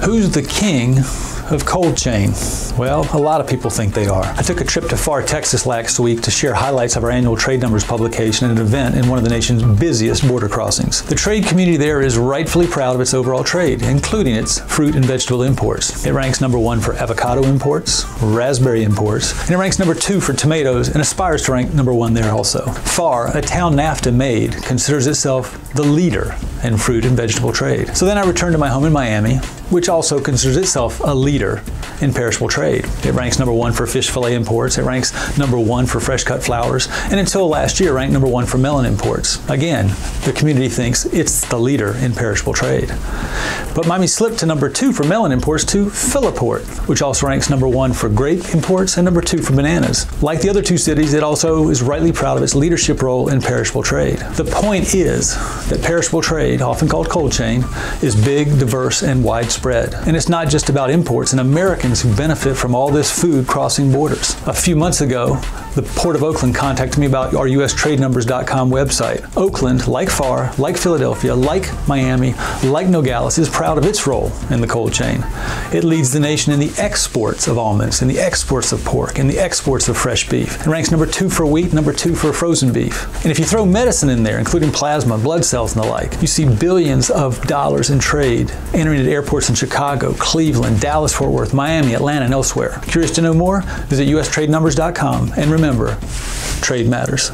Who's the king of cold chain? Well, a lot of people think they are. I took a trip to Pharr, Texas last week to share highlights of our annual trade numbers publication at an event in one of the nation's busiest border crossings. The trade community there is rightfully proud of its overall trade, including its fruit and vegetable imports. It ranks number one for avocado imports, raspberry imports, and it ranks number two for tomatoes and aspires to rank number one there also. Pharr, a town NAFTA made, considers itself the leader in fruit and vegetable trade. So then I returned to my home in Miami, which also considers itself a leader in perishable trade. It ranks number one for fish fillet imports. It ranks number one for fresh cut flowers. And until last year, ranked number one for melon imports. Again, the community thinks it's the leader in perishable trade. But Miami slipped to number two for melon imports to PhilaPort, which also ranks number one for grape imports and number two for bananas. Like the other two cities, it also is rightly proud of its leadership role in perishable trade. The point is that perishable trade, often called cold chain, is big, diverse, and widespread. And it's not just about imports and Americans who benefit from all this food crossing borders. A few months ago, the Port of Oakland contacted me about our USTradeNumbers.com website. Oakland, like Pharr, like Philadelphia, like Miami, like Nogales, is proud of its role in the cold chain. It leads the nation in the exports of almonds, in the exports of pork, in the exports of fresh beef. It ranks number two for wheat, number two for frozen beef. And if you throw medicine in there, including plasma, blood cells, and the like, you see billions of dollars in trade entering at airports in Chicago, Cleveland, Dallas, Fort Worth, Miami, Atlanta, and elsewhere. Curious to know more? Visit USTradeNumbers.com and remember, trade matters.